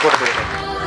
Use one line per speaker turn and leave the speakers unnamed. ¡Gracias!